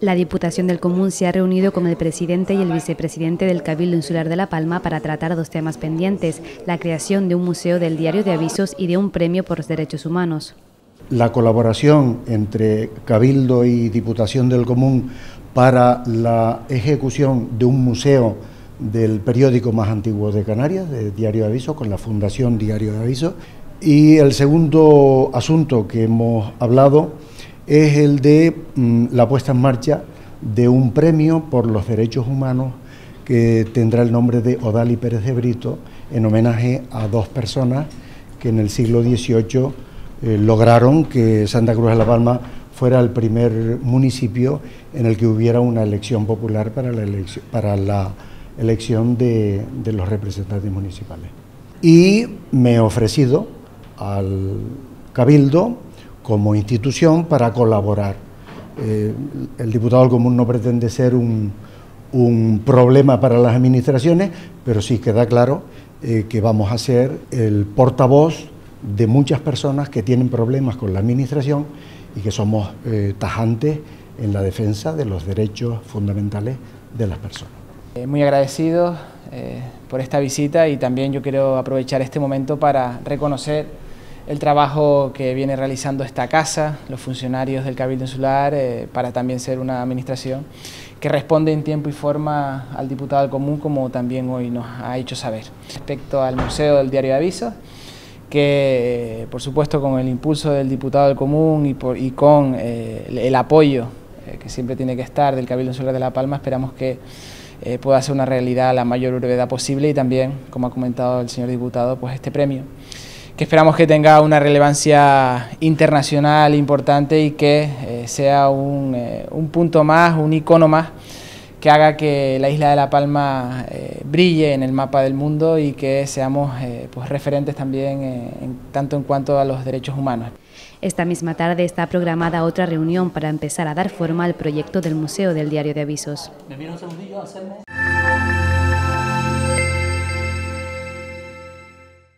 La Diputación del Común se ha reunido con el presidente y el vicepresidente del Cabildo Insular de La Palma para tratar dos temas pendientes, la creación de un museo del diario de avisos y de un premio por los derechos humanos. La colaboración entre Cabildo y Diputación del Común para la ejecución de un museo del periódico más antiguo de Canarias, de Diario de Avisos, con la Fundación Diario de Avisos. Y el segundo asunto que hemos hablado es el de mm, la puesta en marcha de un premio por los derechos humanos que tendrá el nombre de Odali Pérez de Brito en homenaje a dos personas que en el siglo XVIII eh, lograron que Santa Cruz de la Palma fuera el primer municipio en el que hubiera una elección popular para la elección, para la elección de, de los representantes municipales. Y me he ofrecido al Cabildo como institución para colaborar. Eh, el diputado del común no pretende ser un, problema para las administraciones, pero sí queda claro eh, que vamos a ser el portavoz de muchas personas que tienen problemas con la administración y que somos eh, tajantes en la defensa de los derechos fundamentales de las personas. Muy agradecido por esta visita y también yo quiero aprovechar este momento para reconocer el trabajo que viene realizando esta casa, los funcionarios del Cabildo Insular, eh, para también ser una administración que responde en tiempo y forma al diputado del común, como también hoy nos ha hecho saber. Respecto al Museo del Diario de Avisos, que por supuesto con el impulso del diputado del común y, con eh, el, apoyo eh, que siempre tiene que estar del Cabildo Insular de La Palma, esperamos que pueda ser una realidad a la mayor brevedad posible y también, como ha comentado el señor diputado, pues este premio que esperamos que tenga una relevancia internacional importante y que eh, sea eh, un, punto más, un icono más que haga que la isla de La Palma eh, brille en el mapa del mundo y que seamos pues referentes también en, tanto en cuanto a los derechos humanos. Esta misma tarde está programada otra reunión para empezar a dar forma al proyecto del Museo del Diario de Avisos.